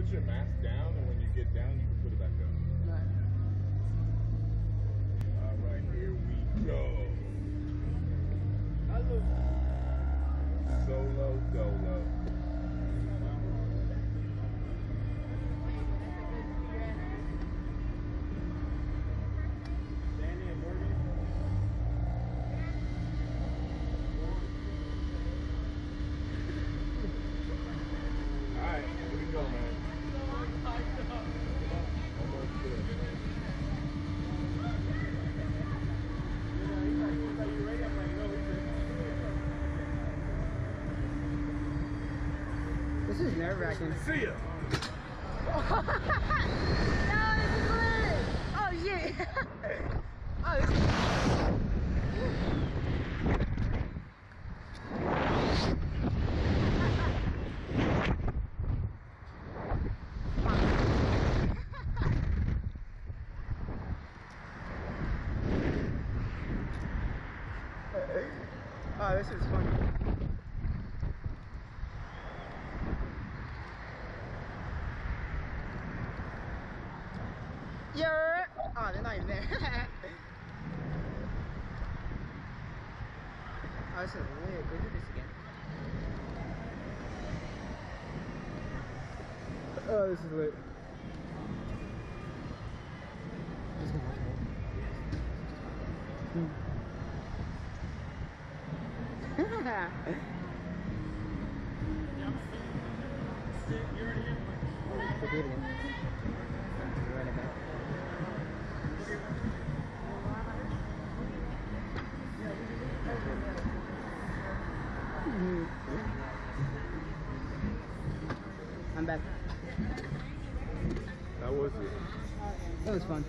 put your mask down, and when you get down, you can put it back up. This is nerve wracking. See ya. Oh shit! oh, this Oh, this is funny. Yeah. Oh, they're not even there. oh, this is lit. Go do this again. Oh, this is lit. Just gonna watch more. We'll do it again. Run back. That was it. That was fun.